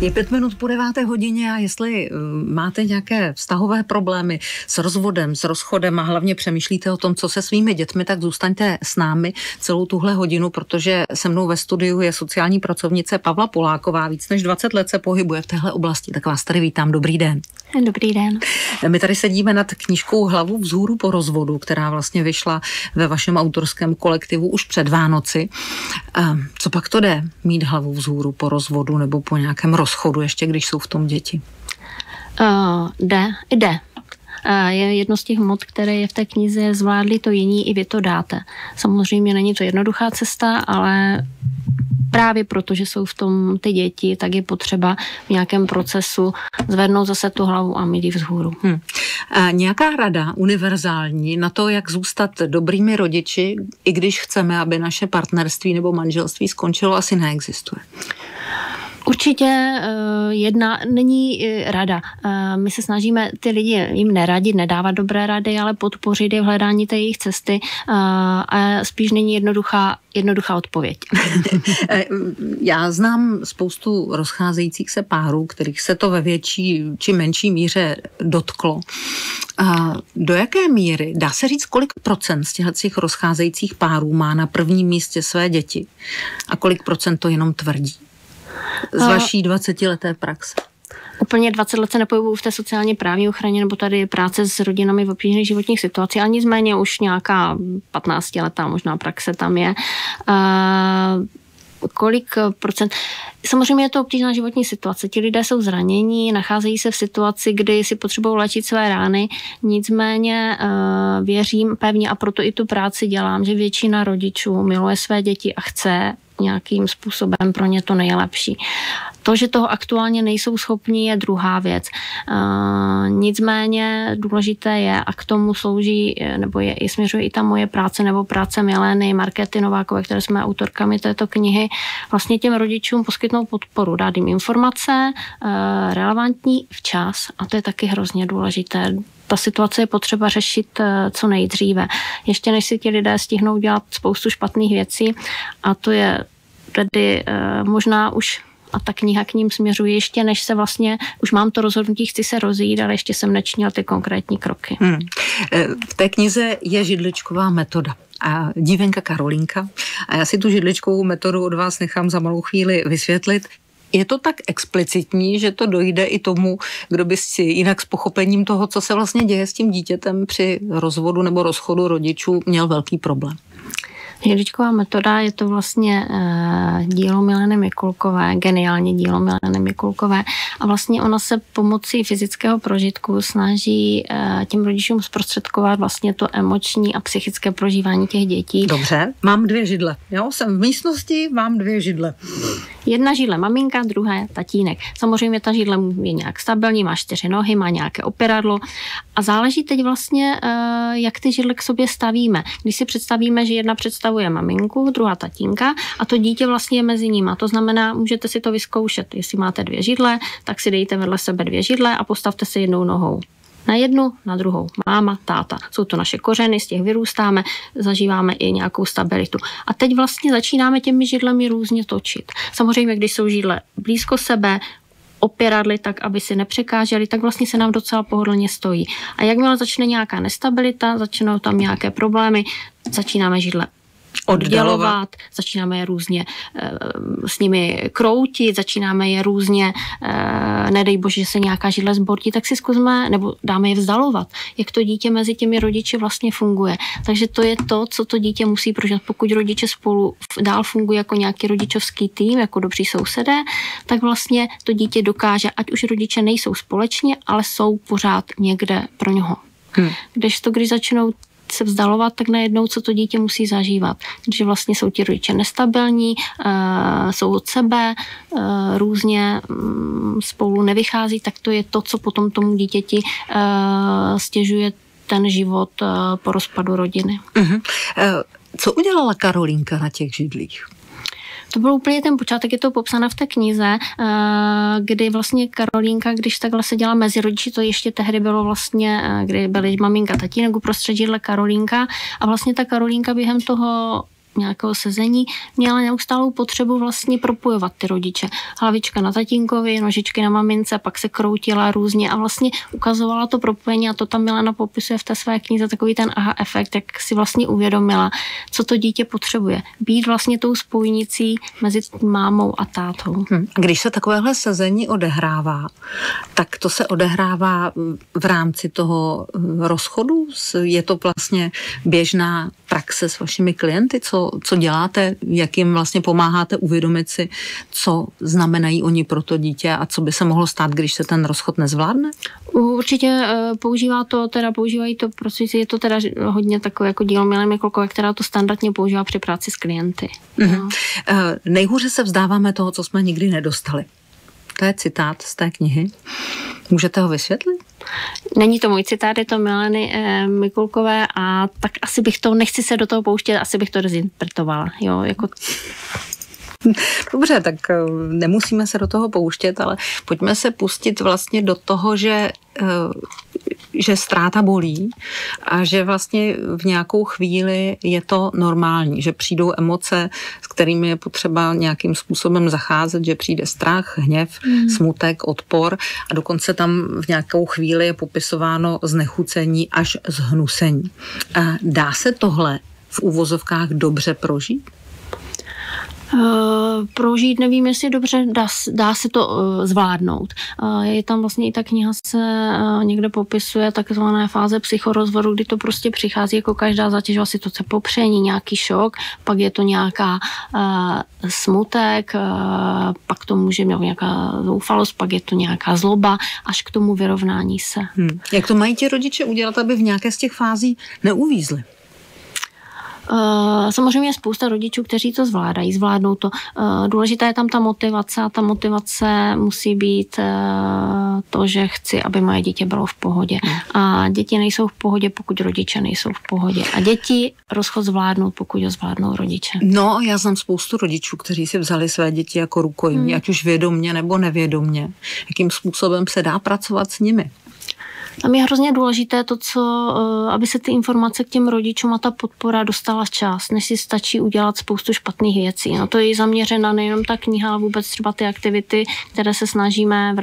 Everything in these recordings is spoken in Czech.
Je pět minut po deváté hodině a jestli uh, máte nějaké vztahové problémy s rozvodem, s rozchodem a hlavně přemýšlíte o tom, co se svými dětmi, tak zůstaňte s námi celou tuhle hodinu, protože se mnou ve studiu je sociální pracovnice Pavla Poláková. Víc než 20 let se pohybuje v téhle oblasti, tak vás tady vítám. Dobrý den. Dobrý den. My tady sedíme nad knížkou Hlavu vzhůru po rozvodu, která vlastně vyšla ve vašem autorském kolektivu už před Vánoci. Co pak to jde mít hlavu vzhůru po rozvodu nebo po nějakém rozchodu, ještě když jsou v tom děti? Uh, jde, jde. Uh, je jedno z těch mod, které je v té knize, zvládli to jiní, i vy to dáte. Samozřejmě není to jednoduchá cesta, ale právě proto, že jsou v tom ty děti, tak je potřeba v nějakém procesu zvednout zase tu hlavu a mít ji vzhůru. Hmm. A nějaká rada univerzální na to, jak zůstat dobrými rodiči, i když chceme, aby naše partnerství nebo manželství skončilo, asi neexistuje. Určitě eh, jedna není eh, rada. Eh, my se snažíme ty lidi jim neradit, nedávat dobré rady, ale podpořit je v hledání té jejich cesty a spíš není jednoduchá, jednoduchá odpověď. Já znám spoustu rozcházejících se párů, kterých se to ve větší či menší míře dotklo. A do jaké míry, dá se říct, kolik procent z těch rozcházejících párů má na prvním místě své děti a kolik procent to jenom tvrdí? Z vaší 20-leté praxe? Úplně 20 let se nepohybuju v té sociálně právní ochraně nebo tady práce s rodinami v obtížných životních situacích, ale nicméně už nějaká 15 letá možná praxe tam je. Uh, kolik procent. Samozřejmě je to obtížná životní situace. Ti lidé jsou zranění, nacházejí se v situaci, kdy si potřebují léčit své rány. Nicméně uh, věřím pevně a proto i tu práci dělám, že většina rodičů miluje své děti a chce nějakým způsobem pro ně to nejlepší. To, že toho aktuálně nejsou schopni, je druhá věc. Uh, nicméně důležité je, a k tomu slouží, nebo je, je směřuje i ta moje práce, nebo práce Milény, Markety Novákové, které jsme autorkami této knihy, vlastně těm rodičům poskytnout podporu, dát jim informace uh, relevantní včas a to je taky hrozně důležité ta situace je potřeba řešit co nejdříve. Ještě než si ti lidé stihnou dělat spoustu špatných věcí a to je tedy možná už a ta kniha k ním směřuje ještě, než se vlastně, už mám to rozhodnutí, chci se rozjít, ale ještě jsem nečinila ty konkrétní kroky. Hmm. E, v té knize je židličková metoda a dívenka Karolinka. A já si tu židličkovou metodu od vás nechám za malou chvíli vysvětlit. Je to tak explicitní, že to dojde i tomu, kdo by si jinak s pochopením toho, co se vlastně děje s tím dítětem při rozvodu nebo rozchodu rodičů, měl velký problém. Jeličková metoda je to vlastně uh, dílo Mileny Mikulkové, geniální dílo Mileny Mikulkové a vlastně ona se pomocí fyzického prožitku snaží uh, těm rodičům zprostředkovat vlastně to emoční a psychické prožívání těch dětí. Dobře, mám dvě židle. Jo, jsem v místnosti, mám dvě židle. Jedna židle maminka, druhé tatínek. Samozřejmě ta židle je nějak stabilní, má čtyři nohy, má nějaké operadlo a záleží teď vlastně, uh, jak ty židle k sobě stavíme. Když si představíme, že jedna představuje představuje maminku, druhá tatínka a to dítě vlastně je mezi nimi. To znamená, můžete si to vyzkoušet. Jestli máte dvě židle, tak si dejte vedle sebe dvě židle a postavte se jednou nohou na jednu, na druhou. Máma, táta. Jsou to naše kořeny, z těch vyrůstáme, zažíváme i nějakou stabilitu. A teď vlastně začínáme těmi židlemi různě točit. Samozřejmě, když jsou židle blízko sebe, opěradly tak, aby si nepřekáželi, tak vlastně se nám docela pohodlně stojí. A jakmile začne nějaká nestabilita, začnou tam nějaké problémy, začínáme židle oddělovat, začínáme je různě e, s nimi kroutit, začínáme je různě, e, nedej bože, že se nějaká židle zbortí, tak si zkusme, nebo dáme je vzdalovat, jak to dítě mezi těmi rodiči vlastně funguje. Takže to je to, co to dítě musí prožít. Pokud rodiče spolu dál fungují jako nějaký rodičovský tým, jako dobří sousedé, tak vlastně to dítě dokáže, ať už rodiče nejsou společně, ale jsou pořád někde pro něho. Hmm. Když to, když začnou se vzdalovat, tak najednou co to dítě musí zažívat. Když vlastně jsou ti rodiče nestabilní, uh, jsou od sebe, uh, různě um, spolu nevychází, tak to je to, co potom tomu dítěti uh, stěžuje ten život po rozpadu rodiny. Uh-huh. Uh, co udělala Karolínka na těch židlích? To byl úplně ten počátek, je to popsáno v té knize, eh, kdy vlastně Karolínka, když takhle seděla mezi rodiči, to ještě tehdy bylo vlastně, eh, kdy byly maminka, tatínek uprostřed židle Karolínka. A vlastně ta Karolínka během toho nějakého sezení, měla neustálou potřebu vlastně propojovat ty rodiče. Hlavička na tatínkovi, nožičky na mamince, pak se kroutila různě a vlastně ukazovala to propojení a to tam Milena popisuje v té své knize takový ten aha efekt, jak si vlastně uvědomila, co to dítě potřebuje. Být vlastně tou spojnicí mezi mámou a tátou. Hm. Když se takovéhle sezení odehrává, tak to se odehrává v rámci toho rozchodu? Je to vlastně běžná praxe s vašimi klienty? Co, co děláte? Jak jim vlastně pomáháte uvědomit si, co znamenají oni pro to dítě a co by se mohlo stát, když se ten rozchod nezvládne? Určitě eh, používá to, teda používají to, prostě je to teda hodně takové jako dílo Milé Mikulkové, která to standardně používá při práci s klienty. Mm-hmm. No. Nejhůře se vzdáváme toho, co jsme nikdy nedostali. To je citát z té knihy. Můžete ho vysvětlit? Není to můj citát, je to Mileny eh, Mikulkové a tak asi bych to, nechci se do toho pouštět, asi bych to dezinterpretovala. Jo, jako Dobře, tak eh, nemusíme se do toho pouštět, ale pojďme se pustit vlastně do toho, že eh, že ztráta bolí a že vlastně v nějakou chvíli je to normální, že přijdou emoce, s kterými je potřeba nějakým způsobem zacházet, že přijde strach, hněv, mm. smutek, odpor a dokonce tam v nějakou chvíli je popisováno znechucení až zhnusení. Dá se tohle v úvozovkách dobře prožít? Uh, prožít, nevím, jestli dobře dá, dá se to uh, zvládnout. Uh, je tam vlastně i ta kniha se někde popisuje takzvané fáze psychorozvodu, kdy to prostě přichází jako každá zatěžová situace, popření, nějaký šok, pak je to nějaká smutek, pak to může mít nějaká zoufalost, pak je to nějaká zloba, až k tomu vyrovnání se. Hmm. Jak to mají ti rodiče udělat, aby v nějaké z těch fází neuvízli? Eh, samozřejmě je spousta rodičů, kteří to zvládají, zvládnou to. Eh, důležitá je tam ta motivace a ta motivace musí být eh, to, že chci, aby moje dítě bylo v pohodě. A děti nejsou v pohodě, pokud rodiče nejsou v pohodě. A děti rozchod zvládnou, pokud ho zvládnou rodiče. No, já znám spoustu rodičů, kteří si vzali své děti jako rukojmí, hmm. ať už vědomně nebo nevědomně. Jakým způsobem se dá pracovat s nimi? Tam je hrozně důležité to, co, eh, aby se ty informace k těm rodičům a ta podpora dostala včas, než si stačí udělat spoustu špatných věcí. No to je zaměřena nejenom ta kniha, ale vůbec třeba ty aktivity, které se snažíme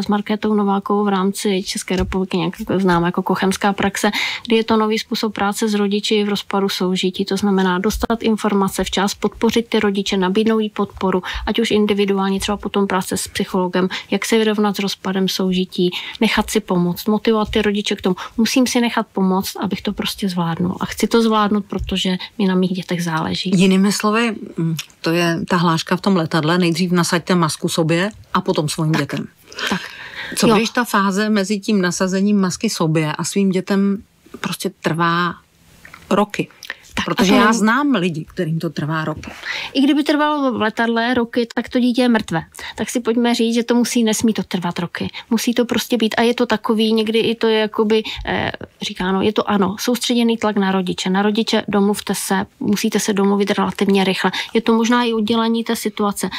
s Markétou Novákovou v rámci České republiky, nějak známe jako kochemská praxe, kdy je to nový způsob práce s rodiči v rozpadu soužití. To znamená dostat informace včas, podpořit ty rodiče, nabídnout jí podporu, ať už individuálně, třeba potom práce s psychologem, jak se vyrovnat s rozpadem soužití, nechat si pomoct, motivovat ty rodiče k tomu. Musím si nechat pomoct, abych to prostě zvládnul. A chci to zvládnout, protože mi na mých dětech záleží. Jinými slovy, mm, to je ta hláška v tom letadle. Nejdřív nasaďte masku sobě a potom svým tak, dětem. Tak. Co jo. když ta fáze mezi tím nasazením masky sobě a svým dětem prostě trvá roky? Tak, Protože já znám lidi, kterým to trvá roky. I kdyby trvalo v letadle roky, tak to dítě je mrtvé. Tak si pojďme říct, že to musí, nesmí to trvat roky. Musí to prostě být. A je to takový, někdy i to je jakoby, eh, říkáno, je to ano, soustředěný tlak na rodiče. Na rodiče domluvte se, musíte se domluvit relativně rychle. Je to možná i udělení té situace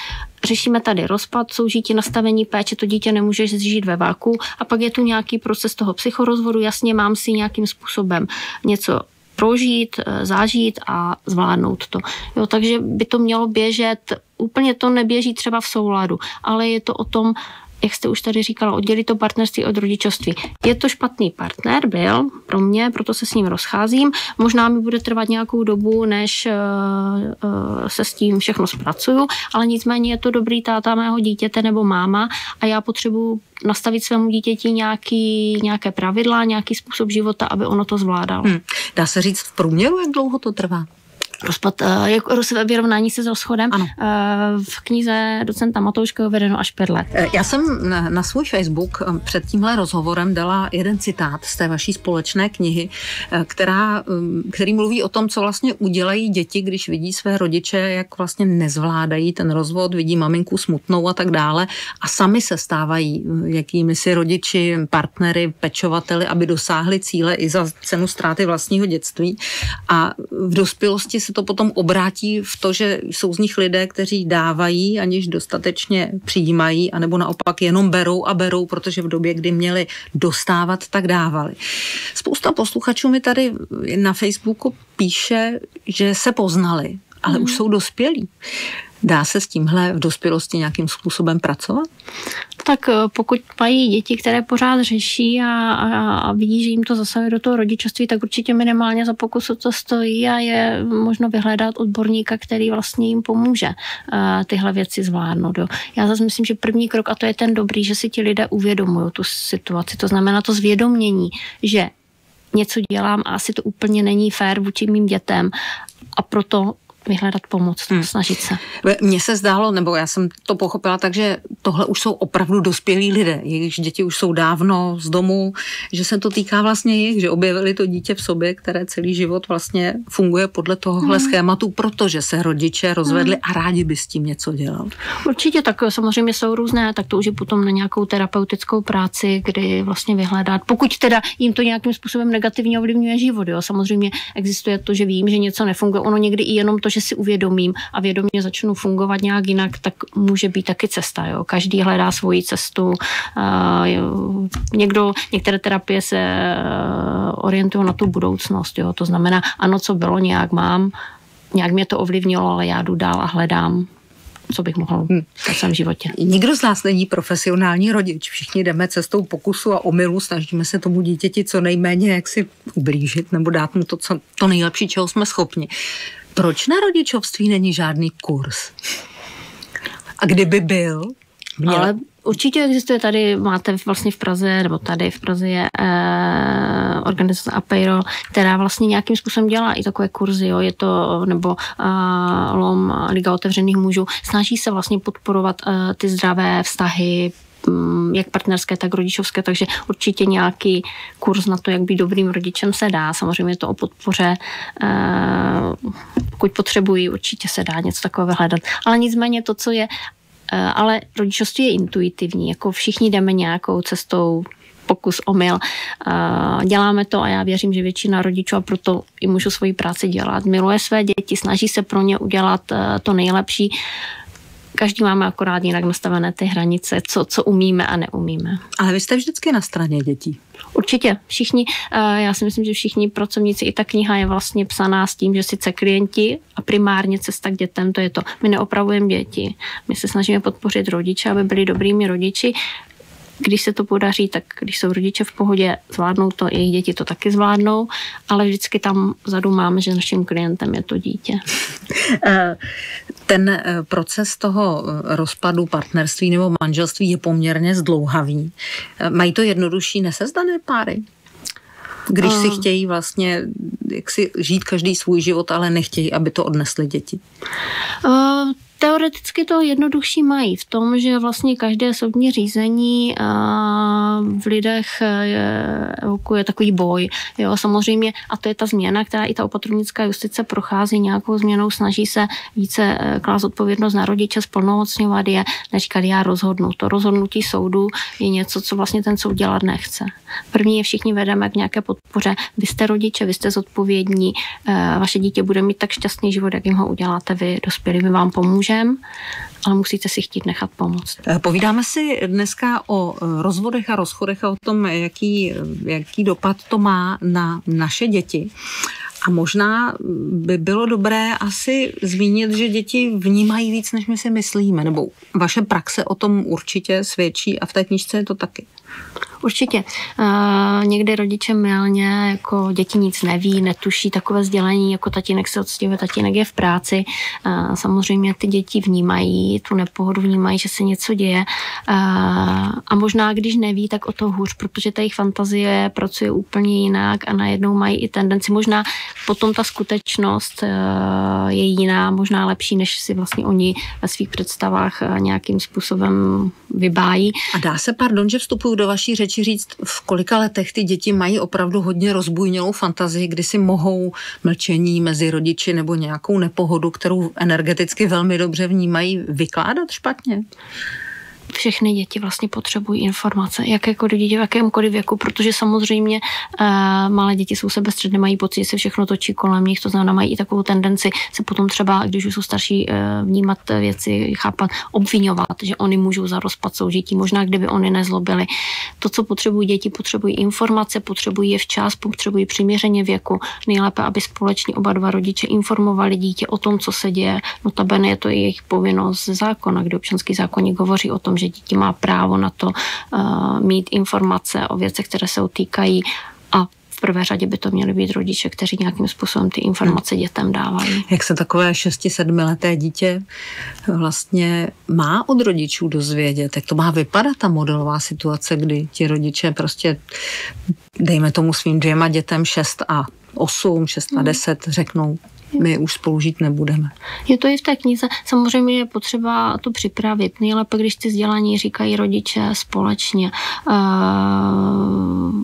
řešíme tady rozpad, soužití, nastavení péče, to dítě nemůže žít ve váku a pak je tu nějaký proces toho psychorozvodu, jasně mám si nějakým způsobem něco prožít, eh, zažít a zvládnout to. Jo, takže by to mělo běžet, úplně to neběží třeba v souladu, ale je to o tom, jak jste už tady říkala, oddělit to partnerství od rodičovství. Je to špatný partner, byl pro mě, proto se s ním rozcházím. Možná mi bude trvat nějakou dobu, než uh, uh, se s tím všechno zpracuju, ale nicméně je to dobrý táta mého dítěte nebo máma a já potřebuji nastavit svému dítěti nějaký, nějaké pravidla, nějaký způsob života, aby ono to zvládalo. Hmm. Dá se říct v průměru, jak dlouho to trvá? Rozpad, eh, jak vyrovnání se s rozchodem. Ano. Eh, v knize docenta Matouška je uvedeno až pět let. Eh, já jsem na, na svůj Facebook před tímhle rozhovorem dala jeden citát z té vaší společné knihy, která, který mluví o tom, co vlastně udělají děti, když vidí své rodiče, jak vlastně nezvládají ten rozvod, vidí maminku smutnou a tak dále a sami se stávají jakými si rodiči, partnery, pečovateli, aby dosáhli cíle i za cenu ztráty vlastního dětství a v dospělosti se to potom obrátí v to, že jsou z nich lidé, kteří dávají, aniž dostatečně přijímají, anebo naopak jenom berou a berou, protože v době, kdy měli dostávat, tak dávali. Spousta posluchačů mi tady na Facebooku píše, že se poznali, ale mm. už jsou dospělí. Dá se s tímhle v dospělosti nějakým způsobem pracovat? Tak eh, pokud mají děti, které pořád řeší a, a, a vidí, že jim to zasahuje do toho rodičovství, tak určitě minimálně za pokusu to stojí a je možno vyhledat odborníka, který vlastně jim pomůže uh, tyhle věci zvládnout. Jo. Já zase myslím, že první krok, a to je ten dobrý, že si ti lidé uvědomují tu situaci. To znamená to zvědomění, že něco dělám a asi to úplně není fér vůči mým dětem a proto vyhledat pomoc, hmm. snažit se. Mně se zdálo, nebo já jsem to pochopila tak, že tohle už jsou opravdu dospělí lidé, jejichž děti už jsou dávno z domu, že se to týká vlastně jich, že objevili to dítě v sobě, které celý život vlastně funguje podle tohohle hmm. schématu, protože se rodiče rozvedli hmm. a rádi by s tím něco dělal. Určitě, tak samozřejmě jsou různé, tak to už je potom na nějakou terapeutickou práci, kdy vlastně vyhledat, pokud teda jim to nějakým způsobem negativně ovlivňuje život, jo. Samozřejmě existuje to, že vím, že něco nefunguje, ono někdy i jenom to, že si uvědomím a vědomě začnu fungovat nějak jinak, tak může být taky cesta. Jo. Každý hledá svoji cestu. Někdo, některé terapie se e, orientují na tu budoucnost. Jo. To znamená, ano, co bylo, nějak mám, nějak mě to ovlivnilo, ale já jdu dál a hledám co bych mohl hmm. v svém životě. Nikdo z nás není profesionální rodič. Všichni jdeme cestou pokusu a omylu, snažíme se tomu dítěti co nejméně jak si ublížit nebo dát mu to, co, to nejlepší, čeho jsme schopni. Proč na rodičovství není žádný kurz? A kdyby byl? Měl... Ale určitě existuje tady, máte vlastně v Praze, nebo tady v Praze je eh, organizace Apeiro, která vlastně nějakým způsobem dělá i takové kurzy, jo, je to, nebo eh, LOM, Liga otevřených mužů, snaží se vlastně podporovat eh, ty zdravé vztahy, jak partnerské, tak rodičovské, takže určitě nějaký kurz na to, jak být dobrým rodičem se dá. Samozřejmě to o podpoře, eh, pokud potřebují, určitě se dá něco takového hledat. Ale nicméně to, co je eh, ale rodičovství je intuitivní, jako všichni jdeme nějakou cestou pokus, omyl. Eh, děláme to a já věřím, že většina rodičů a proto i můžu svoji práci dělat. Miluje své děti, snaží se pro ně udělat to nejlepší každý máme akorát jinak nastavené ty hranice, co, co umíme a neumíme. Ale vy jste vždycky na straně dětí. Určitě. Všichni, eh, já si myslím, že všichni pracovníci, i ta kniha je vlastně psaná s tím, že sice klienti a primárně cesta k dětem, to je to. My neopravujeme děti. My se snažíme podpořit rodiče, aby byli dobrými rodiči když se to podaří, tak když jsou rodiče v pohodě, zvládnou to, jejich děti to taky zvládnou, ale vždycky tam vzadu máme, že naším klientem je to dítě. Eh, ten eh, proces toho eh, rozpadu partnerství nebo manželství je poměrně zdlouhavý. Mají to jednodušší nesezdané páry? Když si chtějí vlastně jak si žít každý svůj život, ale nechtějí, aby to odnesly děti. Teoreticky to jednodušší mají v tom, že vlastně každé soudní řízení v lidech evokuje takový boj. Jo, samozřejmě, a to je ta změna, která i ta opatrovnická justice prochází nějakou změnou, snaží se více e, klást odpovědnost na rodiče, splnomocňovat je, neříkat já rozhodnu. To rozhodnutí soudu je něco, co vlastně ten soud dělat nechce. První je všichni vedeme k nějaké podpoře. Vy jste rodiče, vy jste zodpovědní, e, vaše dítě bude mít tak šťastný život, jak jim ho uděláte vy, dospělí, my vám pomůžeme můžem, ale musíte si chtít nechat pomoct. Eh, povídáme si dneska o eh, rozvodech a rozchodech a o tom, jaký, jaký dopad to má na naše děti. A možná by bylo dobré asi zmínit, že děti vnímají víc, než my si myslíme, nebo vaše praxe o tom určitě svědčí a v té knižce je to taky. Určitě. Uh, někdy rodiče milně, jako děti nic neví, netuší takové sdělení, jako tatínek se odstěhuje, tatínek je v práci. Uh, samozřejmě ty děti vnímají tu nepohodu, vnímají, že se něco děje. Uh, a možná, když neví, tak o to hůř, protože ta jejich fantazie pracuje úplně jinak a najednou mají i tendenci. Možná potom ta skutečnost uh, je jiná, možná lepší, než si vlastně oni ve svých představách uh, nějakým způsobem vybájí. A dá se, pardon, že vstupuju do vaší řeči říct, v kolika letech ty děti mají opravdu hodně rozbujnělou fantazii, kdy si mohou mlčení mezi rodiči nebo nějakou nepohodu, kterou energeticky velmi dobře vnímají, vykládat špatně? Všechny děti vlastně potřebují informace, jakékoliv dítě, v jakémkoliv věku, protože samozřejmě uh, malé děti jsou sebestředné, mají pocit, že se všechno točí kolem nich, to znamená, mají i takovou tendenci se potom třeba, když už jsou starší, uh, vnímat věci, chápat, obvinovat, že oni můžou za rozpad soužití, možná kdyby oni nezlobili. To, co potřebují děti, potřebují informace, potřebují je včas, potřebují přiměřeně věku. Nejlépe, aby společně oba dva rodiče informovali dítě o tom, co se děje. Notabene je to jejich povinnost ze zákona, kde občanský zákonník hovoří o tom, že dítě má právo na to uh, mít informace o věcech, které se otýkají a v prvé řadě by to měly být rodiče, kteří nějakým způsobem ty informace hmm. dětem dávají. Jak se takové 6-7 leté dítě vlastně má od rodičů dozvědět? Jak to má vypadat ta modelová situace, kdy ti rodiče prostě, dejme tomu svým dvěma dětem 6 a 8, 6 a 10 hmm. řeknou, my už spolu žít nebudeme. Je to i v té knize. Samozřejmě je potřeba to připravit. Nejlépe, když ty vzdělání říkají rodiče společně. Eh,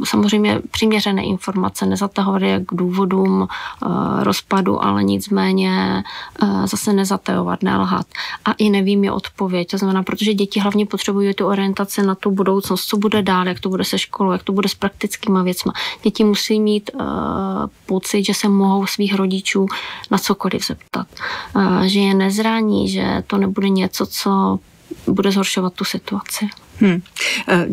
samozřejmě přiměřené informace, nezatahovat je k důvodům eh, rozpadu, ale nicméně eh, zase nezatahovat, nelhat. A i nevím je odpověď. To znamená, protože děti hlavně potřebují tu orientaci na tu budoucnost, co bude dál, jak to bude se školou, jak to bude s praktickými věcmi. Děti musí mít pocit, že se mohou svých rodičů na cokoliv zeptat. Že je nezrání, že to nebude něco, co bude zhoršovat tu situaci. Hmm.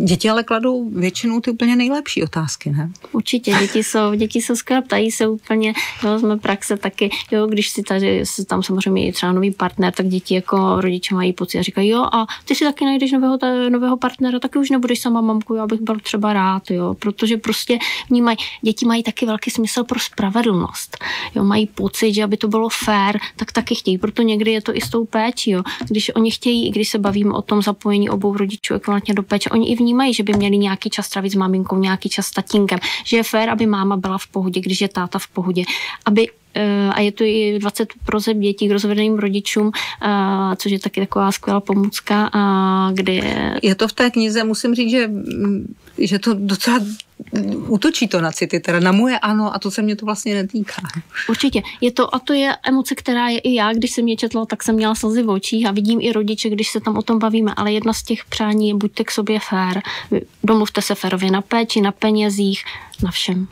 Děti ale kladou většinou ty úplně nejlepší otázky, ne? Určitě, děti jsou, děti jsou skvělé, ptají se úplně, jo, jsme praxe taky, jo, když si tady, tam samozřejmě je třeba nový partner, tak děti jako rodiče mají pocit a říkají, jo, a ty si taky najdeš nového, nového partnera, taky už nebudeš sama mamku, já bych byl třeba rád, jo, protože prostě vnímají, děti mají taky velký smysl pro spravedlnost, jo, mají pocit, že aby to bylo fair, tak taky chtějí, proto někdy je to i s tou péčí, jo, když oni chtějí, i když se bavíme o tom zapojení obou rodičů ekvivalentně do péče, oni i vnímají, že by měli nějaký čas trávit s maminkou, nějaký čas s tatínkem, že je fér, aby máma byla v pohodě, když je táta v pohodě, aby eh, a je to i 20 dětí k rozvedeným rodičům, eh, což je taky taková skvělá pomůcka, kdy... Je to v té knize, musím říct, že, že to docela útočí to na city, teda na moje ano a to se mě to vlastně netýká. Určitě. Je to, a to je emoce, která je i já, když jsem je četla, tak jsem měla slzy v očích a vidím i rodiče, když se tam o tom bavíme, ale jedna z těch přání je buďte k sobě fér, domluvte se férově na péči, na penězích, na všem.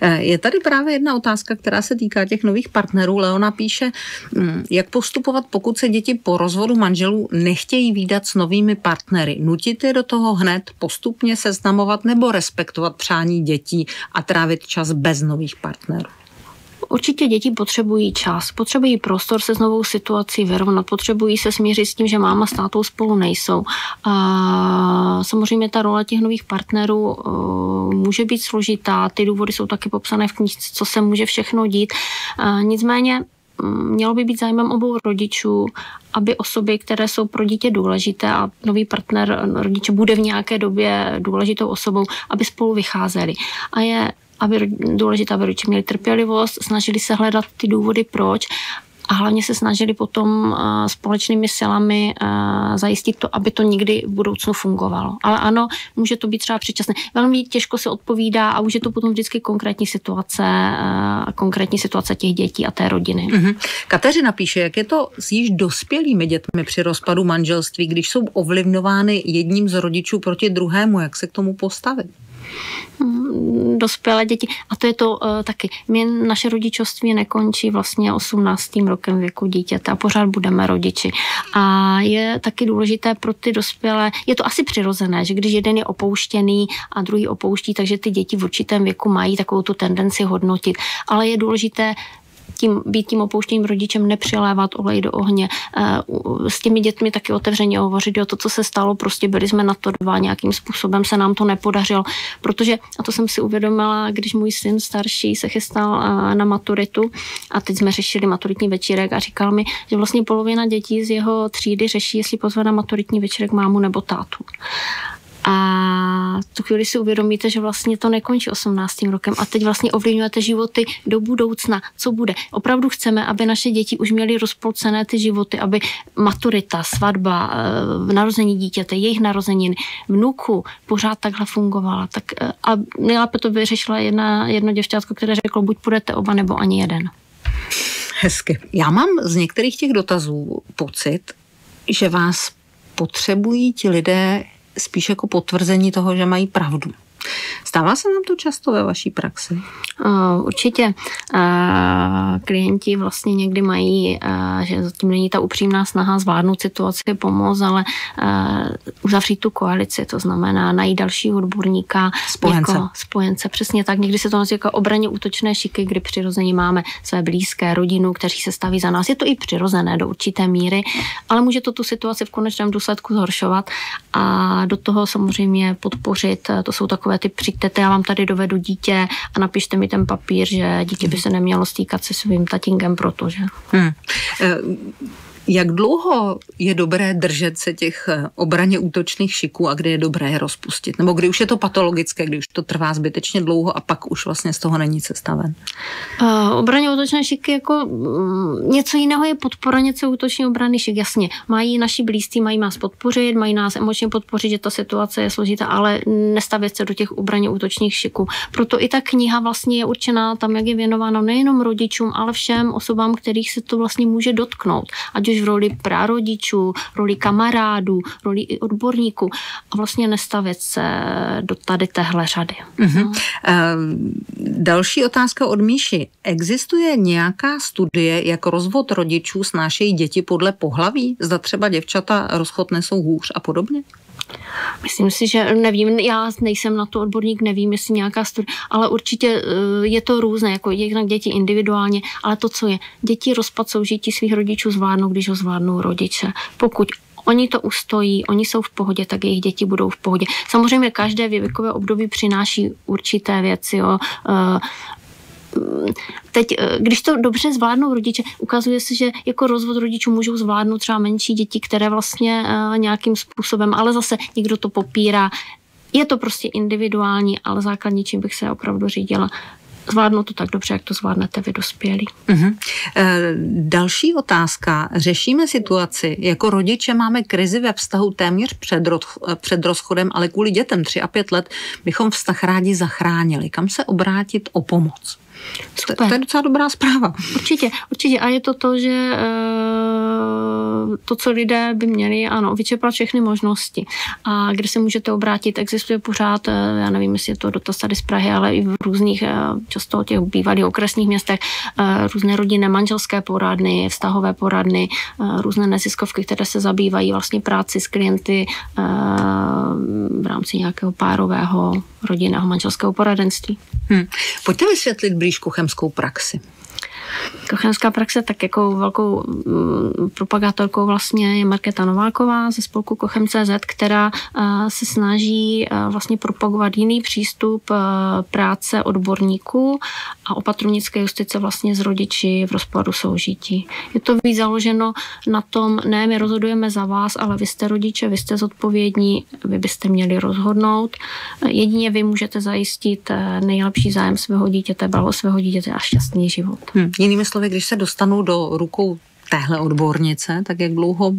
Eh, je tady právě jedna otázka, která se týká těch nových partnerů. Leona píše, hm, jak postupovat, pokud se děti po rozvodu manželů nechtějí výdat s novými partnery. Nutit je do toho hned, postupně seznamovat nebo respektovat přání dětí a trávit čas bez nových partnerů. Určitě děti potřebují čas, potřebují prostor se s novou situací vyrovnat, potřebují se smířit s tím, že máma s tátou spolu nejsou. A samozřejmě ta role těch nových partnerů uh, může být složitá, ty důvody jsou taky popsané v knižce, co se může všechno dít. Uh, nicméně mm, mělo by být zájmem obou rodičů, aby osoby, které jsou pro dítě důležité a nový partner rodiče bude v nějaké době důležitou osobou, aby spolu vycházeli. A je aby důležité, aby rodiče měli trpělivost, snažili se hledat ty důvody, proč a hlavně se snažili potom uh, společnými silami uh, zajistit to, aby to nikdy v budoucnu fungovalo. Ale ano, může to být třeba předčasné. Velmi těžko se odpovídá a už je to potom vždycky konkrétní situace, uh, konkrétní situace těch dětí a té rodiny. Mm-hmm. Kateřina píše, jak je to s již dospělými dětmi při rozpadu manželství, když jsou ovlivňovány jedním z rodičů proti druhému, jak se k tomu postavit? Mm, dospělé děti. A to je to uh, taky. My, naše rodičovství nekončí vlastně 18. rokem věku dítěte a pořád budeme rodiči. A je taky důležité pro ty dospělé, je to asi přirozené, že když jeden je opouštěný a druhý opouští, takže ty děti v určitém věku mají takovou tu tendenci hodnotit. Ale je důležité tím, být tím opouštěným rodičem, nepřilévat olej do ohně, eh, s těmi dětmi taky otevřeně hovořit o to, co se stalo, prostě byli jsme na to dva, nějakým způsobem se nám to nepodařilo, protože, a to jsem si uvědomila, když můj syn starší se chystal eh, na maturitu a teď jsme řešili maturitní večírek a říkal mi, že vlastně polovina dětí z jeho třídy řeší, jestli pozve na maturitní večírek mámu nebo tátu. A tu chvíli si uvědomíte, že vlastně to nekončí 18. rokem a teď vlastně ovlivňujete životy do budoucna. Co bude? Opravdu chceme, aby naše děti už měly rozpolcené ty životy, aby maturita, svatba, eh, narození dítěte, jejich narozenin, vnuku pořád takhle fungovala. Tak, eh, a nejlépe to vyřešila jedna, jedno děvčátko, které řeklo, buď půjdete oba nebo ani jeden. Hezky. Já mám z některých těch dotazů pocit, že vás potřebují ti lidé spíš jako potvrzení toho, že mají pravdu. Stává se nám to často ve vaší praxi? Určitě. Klienti vlastně někdy mají, že zatím není ta upřímná snaha zvládnout situaci, pomoct, ale uzavřít tu koalici, to znamená najít dalšího odborníka. Spojence. Jako spojence, přesně tak. Někdy se to nazývá jako obraně útočné šiky, kdy přirozeně máme své blízké rodinu, kteří se staví za nás. Je to i přirozené do určité míry, ale může to tu situaci v konečném důsledku zhoršovat a do toho samozřejmě podpořit. To jsou takové ty přijďte, já vám tady dovedu dítě a napište mi ten papír, že dítě by se nemělo stýkat se svým tatínkem, protože. Hmm. Jak dlouho je dobré držet se těch eh, obraně útočných šiků a kdy je dobré je rozpustit? Nebo kdy už je to patologické, kdy už to trvá zbytečně dlouho a pak už vlastně z toho není cesta ven? Uh, obraně útočné šiky jako um, něco jiného je podpora, něco útočný obrany šik. Jasně, mají naši blízcí, mají nás podpořit, mají nás emočně podpořit, že ta situace je složitá, ale nestavět se do těch obraně útočných šiků. Proto i ta kniha vlastně je určená tam, jak je věnována nejenom rodičům, ale všem osobám, kterých se to vlastně může dotknout. Ať už v roli prarodičů, roli kamarádů, roli i odborníků a vlastně nestavit se do tady téhle řady. Mm-hmm. Uh, další otázka od Míši. Existuje nějaká studie, jak rozvod rodičů snášejí děti podle pohlaví? Zda třeba děvčata rozchod nesou hůř a podobně? Myslím si, že nevím, já nejsem na to odborník, nevím, jestli nějaká studie, ale určitě eh, je to různé, jako jednak děti individuálně, ale to, co je, děti rozpad soužití svých rodičů zvládnou, když ho zvládnou rodiče. Pokud Oni to ustojí, oni jsou v pohodě, tak jejich děti budou v pohodě. Samozřejmě každé věkové období přináší určité věci. Jo. Eh, teď, eh, když to dobře zvládnou rodiče, ukazuje se, že jako rozvod rodičů můžou zvládnout třeba menší děti, které vlastně eh, nějakým způsobem, ale zase někdo to popírá. Je to prostě individuální, ale základní, čím bych se opravdu řídila, zvládnu to tak dobře, jak to zvládnete vy dospělí. Uh-huh. E, další otázka. Řešíme situaci, jako rodiče máme krizi ve vztahu téměř před, ro- před rozchodem, ale kvůli dětem 3 a 5 let bychom vztah rádi zachránili. Kam se obrátit o pomoc? Super. To, to je docela dobrá zpráva. Určitě, určitě. A je to to, že uh, to, co lidé by měli, ano, vyčerpat všechny možnosti. A kde se můžete obrátit, existuje pořád, uh, já nevím, jestli je to dotaz tady z Prahy, ale i v různých, uh, často těch bývalých okresních městech, uh, různé rodinné manželské poradny, vztahové poradny, různé neziskovky, které se zabývají vlastně práci s klienty v rámci nějakého párového rodinného manželského poradenství. Hmm. Pojďte vysvětlit blíž kuchemskou praxi. Kochenská praxe, tak jako velkou mm, propagátorkou vlastně je Markéta Nováková ze spolku Kochem.cz, která se snaží vlastně propagovat jiný přístup práce odborníků a opatrovnické justice vlastně z rodiči v rozpadu soužití. Je to víc založeno na tom, ne, my rozhodujeme za vás, ale vy jste rodiče, vy jste zodpovědní, vy byste měli rozhodnout. Jedině vy můžete zajistit nejlepší zájem svého dítěte, blaho svého dítěte a šťastný život. Hmm. Jinými slovy, když se dostanu do rukou téhle odbornice, tak jak dlouho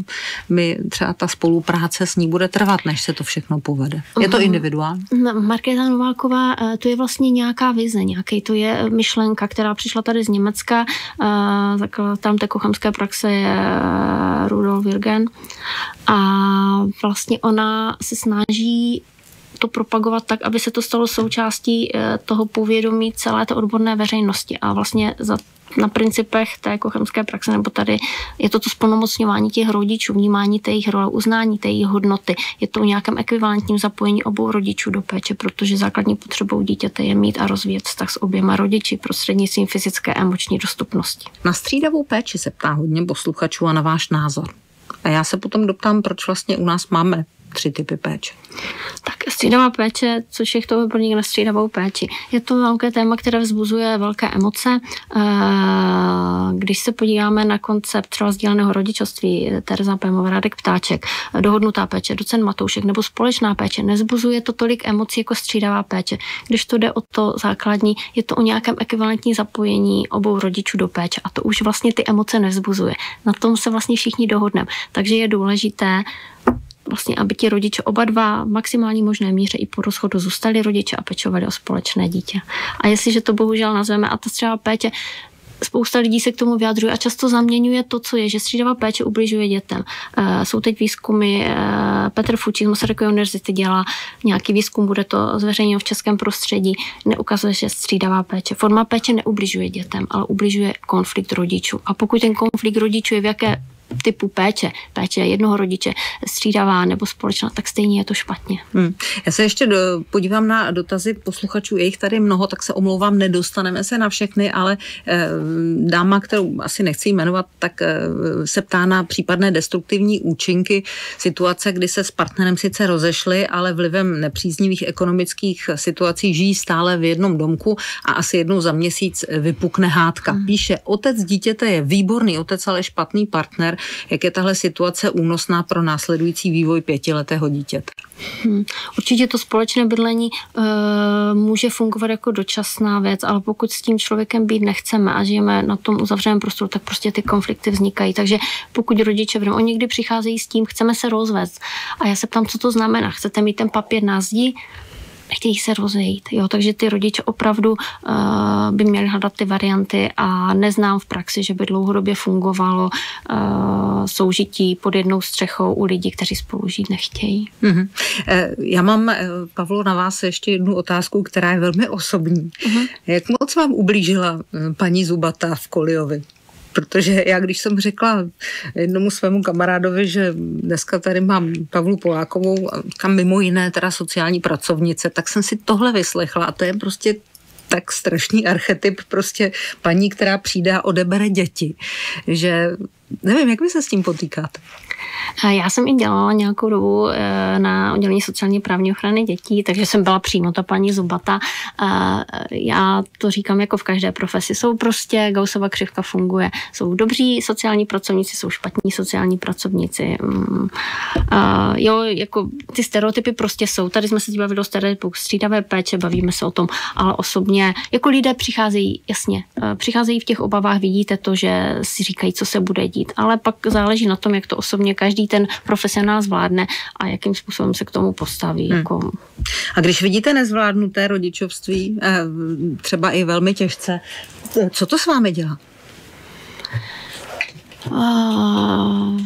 mi třeba ta spolupráce s ní bude trvat, než se to všechno povede? Je to mhm. individuální? Markéta Nováková, eh, to je vlastně nějaká vize, nějaký to je myšlenka, která přišla tady z Německa. Eh, tam té kochamské praxe je eh, Rudolf Wirgen a vlastně ona se snaží to propagovat tak, aby se to stalo součástí toho povědomí celé té odborné veřejnosti. A vlastně za na principech té kochemské praxe, nebo tady je to to splnomocňování těch rodičů, vnímání té jejich role, uznání té jejich hodnoty. Je to o nějakém ekvivalentním zapojení obou rodičů do péče, protože základní potřebou dítěte je mít a rozvíjet vztah s oběma rodiči prostřednictvím fyzické a emoční dostupnosti. Na střídavou péči se ptá hodně posluchačů a na váš názor. A já se potom doptám, proč vlastně u nás máme tři typy péče. Tak střídavá péče, což je to odborník na střídavou péči. Je to velké téma, které vzbuzuje velké emoce. Eh, když se podíváme na koncept třeba sdíleného rodičovství Tereza Pémová, Radek Ptáček, dohodnutá péče, docent Matoušek nebo společná péče, nezbuzuje to tolik emocí jako střídavá péče. Když to jde o to základní, je to o nějakém ekvivalentní zapojení obou rodičů do péče a to už vlastně ty emoce nezbuzuje. Na tom se vlastně všichni dohodneme. Takže je důležité vlastně, aby ti rodiče oba dva v maximální možné míře i po rozchodu zůstali rodiče a pečovali o společné dítě. A jestliže to bohužel nazveme, a to třeba péče, spousta lidí se k tomu vyjadřuje a často zaměňuje to, co je, že střídavá péče ubližuje dětem. E, jsou teď výzkumy, e, Petr Fučík z Masarykovy univerzity dělá nějaký výzkum, bude to zveřejněno v českém prostředí, neukazuje, že střídavá péče. Forma péče neubližuje dětem, ale ubližuje konflikt rodičů. A pokud ten konflikt rodičů je v jaké typu péče, péče jednoho rodiče, střídavá nebo společná, tak stejně je to špatně. Hmm. Já se ještě do, podívám na dotazy posluchačů, je jich tady mnoho, tak se omlouvám, nedostaneme se na všechny, ale eh, dáma, kterou asi nechci jmenovat, tak eh, se ptá na případné destruktivní účinky situace, kdy se s partnerem sice rozešli, ale vlivem nepříznivých ekonomických situací žijí stále v jednom domku a asi jednou za měsíc vypukne hádka. Hmm. Píše, otec dítěte je výborný otec, ale špatný partner jak je tahle situace únosná pro následující vývoj pětiletého dítěte? Hmm. Určitě to společné bydlení e, může fungovat jako dočasná věc, ale pokud s tím člověkem být nechceme a žijeme na tom uzavřeném prostoru, tak prostě ty konflikty vznikají. Takže pokud rodiče v oni někdy přicházejí s tím, chceme se rozvést. A já se ptám, co to znamená. Chcete mít ten papír na zdi? Nechtějí se rozejít. Jo? Takže ty rodiče opravdu uh, by měli hledat ty varianty a neznám v praxi, že by dlouhodobě fungovalo uh, soužití pod jednou střechou u lidí, kteří spolu žít nechtějí. Mm-hmm. Já mám, Pavlo, na vás ještě jednu otázku, která je velmi osobní. Mm-hmm. Jak moc vám ublížila paní Zubata v Koliovi? Protože já když jsem řekla jednomu svému kamarádovi, že dneska tady mám Pavlu Polákovou, kam mimo jiné teda sociální pracovnice, tak jsem si tohle vyslechla a to je prostě tak strašný archetyp prostě paní, která přijde a odebere děti, že nevím, jak vy se s tím potýkáte. Já jsem i dělala nějakou dobu eh, na oddělení sociálně právní ochrany dětí, takže jsem byla přímo ta paní Zubata. Já to říkám jako v každé profesi. Jsou prostě, Gaussova křivka funguje. Jsou dobří sociální pracovníci, jsou špatní sociální pracovníci. Mm. Jo, jako ty stereotypy prostě jsou. Tady jsme se bavili o stereotypu střídavé péče, bavíme se o tom, ale osobně, jako lidé přicházejí, jasně, eh, přicházejí v těch obavách, vidíte to, že si říkají, co se bude dít, ale pak záleží na tom, jak to osobně každý ten profesionál zvládne a jakým způsobem se k tomu postaví. Hmm. Jako... A když vidíte nezvládnuté rodičovství, eh, třeba i velmi těžce, co to s vámi dělá? Uh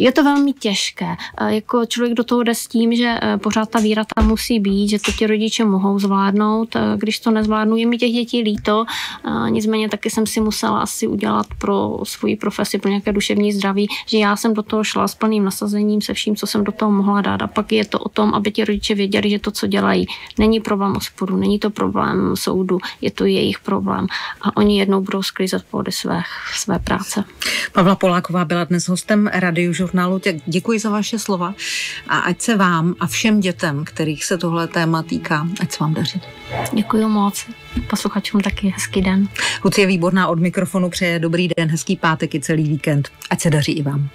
je to velmi těžké. Jako člověk do toho jde s tím, že e, pořád ta víra tam musí být, že to ti rodiče mohou zvládnout. E, když to nezvládnu, je mi těch dětí líto. Nicméně taky jsem si musela asi udělat pro svoji profesi, pro nějaké duševní zdraví, že já jsem do toho šla s plným nasazením, se vším, co jsem do toho mohla dát. A pak je to o tom, aby ti rodiče věděli, že to, co dělají, není problém osporu, není to problém soudu, je to jejich problém. A oni jednou budou sklízet plody své, své práce. Pavla Poláková byla dnes hostem Radiu žurnálu. Tak děkuji za vaše slova a ať se vám a všem dětem, kterých se tohle téma týká, ať se vám daří. Děkuji moc. Posluchačům taky hezký den. Lucie Výborná od mikrofonu přeje dobrý den, hezký pátek i celý víkend. Ať se daří i vám.